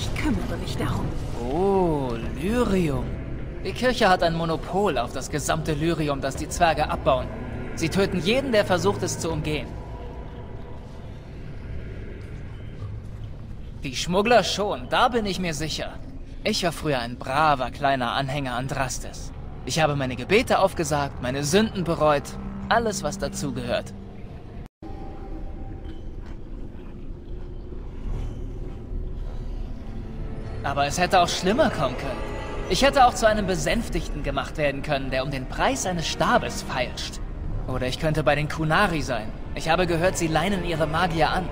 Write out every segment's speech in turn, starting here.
Ich kümmere mich darum. Oh, Lyrium. Die Kirche hat ein Monopol auf das gesamte Lyrium, das die Zwerge abbauen. Sie töten jeden, der versucht, es zu umgehen. Die Schmuggler schon, da bin ich mir sicher. Ich war früher ein braver kleiner Anhänger Andrastes. Ich habe meine Gebete aufgesagt, meine Sünden bereut, alles was dazugehört. Aber es hätte auch schlimmer kommen können. Ich hätte auch zu einem Besänftigten gemacht werden können, der um den Preis eines Stabes feilscht. Oder ich könnte bei den Kunari sein. Ich habe gehört, sie leinen ihre Magier an.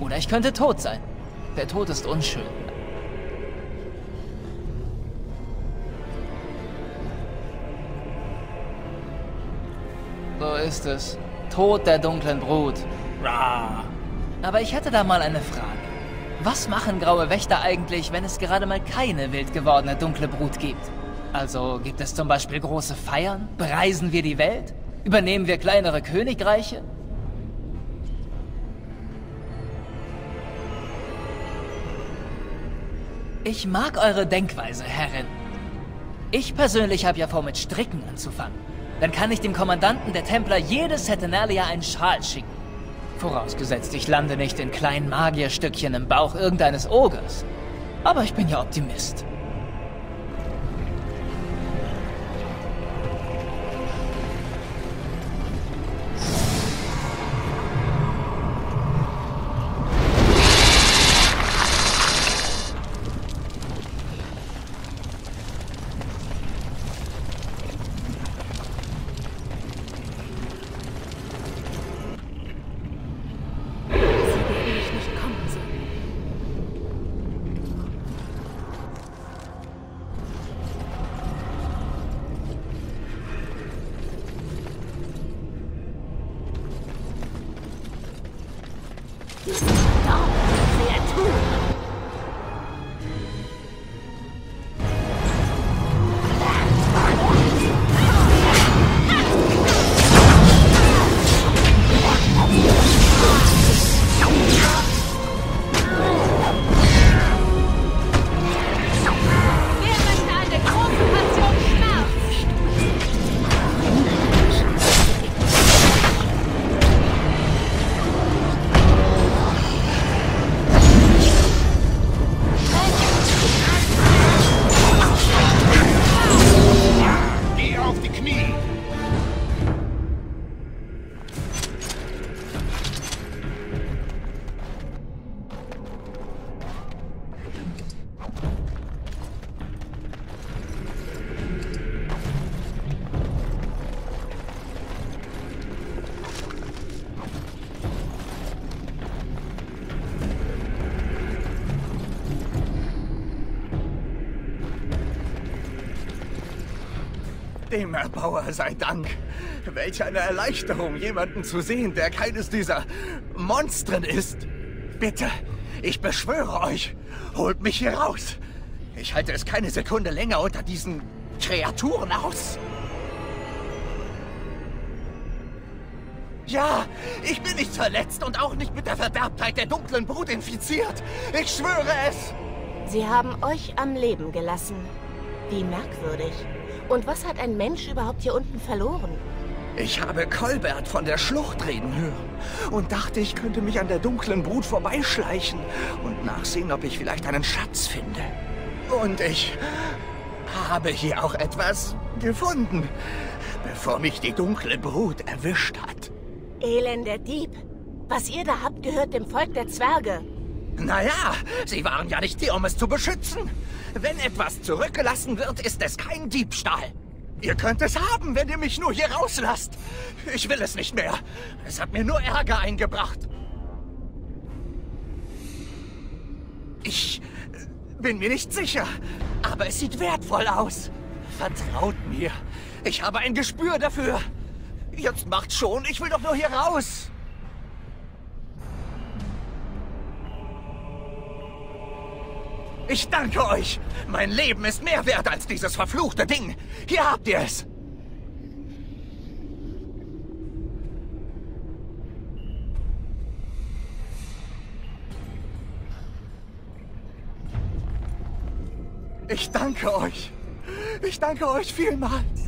Oder ich könnte tot sein. Der Tod ist unschön. So ist es. Tod der dunklen Brut. Rah. Aber ich hätte da mal eine Frage. Was machen graue Wächter eigentlich, wenn es gerade mal keine wild gewordene dunkle Brut gibt? Also gibt es zum Beispiel große Feiern? Bereisen wir die Welt? Übernehmen wir kleinere Königreiche? Ich mag eure Denkweise, Herrin. Ich persönlich habe ja vor, mit Stricken anzufangen. Dann kann ich dem Kommandanten der Templer jedes Setenalia einen Schal schicken. Vorausgesetzt, ich lande nicht in kleinen Magierstückchen im Bauch irgendeines Ogers. Aber ich bin ja Optimist. Dem Erbauer sei Dank. Welch eine Erleichterung, jemanden zu sehen, der keines dieser Monstren ist. Bitte, ich beschwöre euch, holt mich hier raus. Ich halte es keine Sekunde länger unter diesen Kreaturen aus. Ja, ich bin nicht verletzt und auch nicht mit der Verderbtheit der dunklen Brut infiziert. Ich schwöre es. Sie haben euch am Leben gelassen. Wie merkwürdig. Und was hat ein Mensch überhaupt hier unten verloren? Ich habe Kolbert von der Schlucht reden hören und dachte, ich könnte mich an der dunklen Brut vorbeischleichen und nachsehen, ob ich vielleicht einen Schatz finde. Und ich habe hier auch etwas gefunden, bevor mich die dunkle Brut erwischt hat. Elender Dieb. Was ihr da habt, gehört dem Volk der Zwerge. Naja, sie waren ja nicht hier, um es zu beschützen. Wenn etwas zurückgelassen wird, ist es kein Diebstahl. Ihr könnt es haben, wenn ihr mich nur hier rauslasst. Ich will es nicht mehr. Es hat mir nur Ärger eingebracht. Ich bin mir nicht sicher, aber es sieht wertvoll aus. Vertraut mir. Ich habe ein Gespür dafür. Jetzt macht schon, ich will doch nur hier raus. Ich danke euch. Mein Leben ist mehr wert als dieses verfluchte Ding. Hier habt ihr es. Ich danke euch. Ich danke euch vielmals.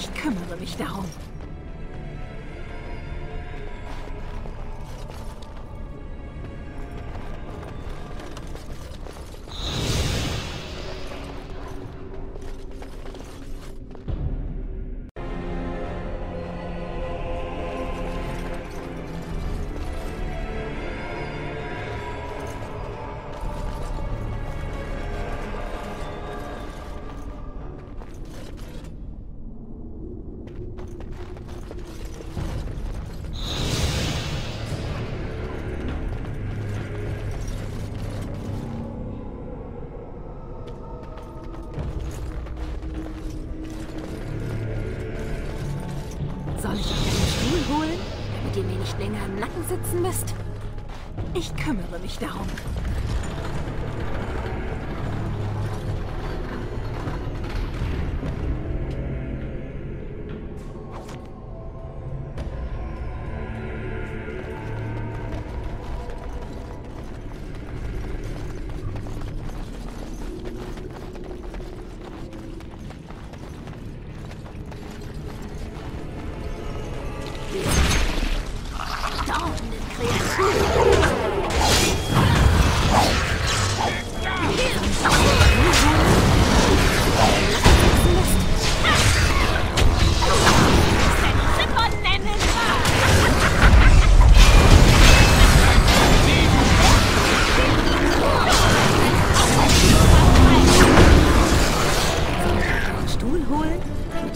Ich kümmere mich darum. Soll ich euch einen Stuhl holen, damit ihr mir nicht länger im Nacken sitzen müsst? Ich kümmere mich darum.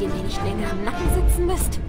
Ihr mir nicht länger im Nacken sitzen müsst?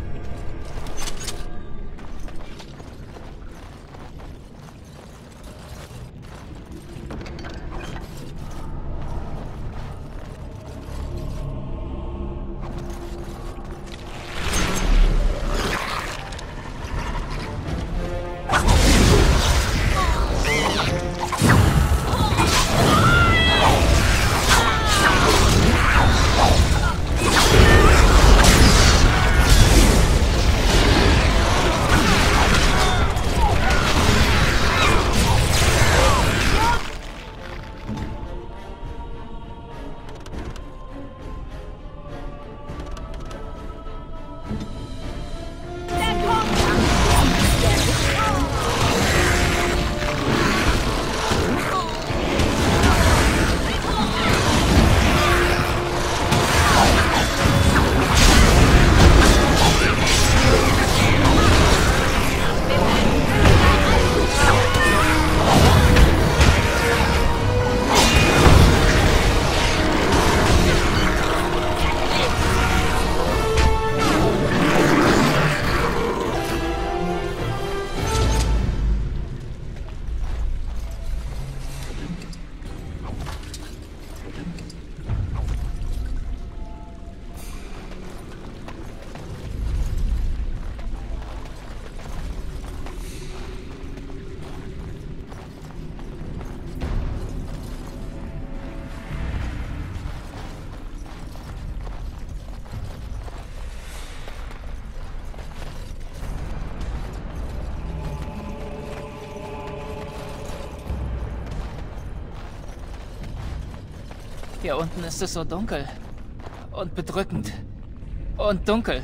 Hier unten ist es so dunkel. Und bedrückend. Und dunkel.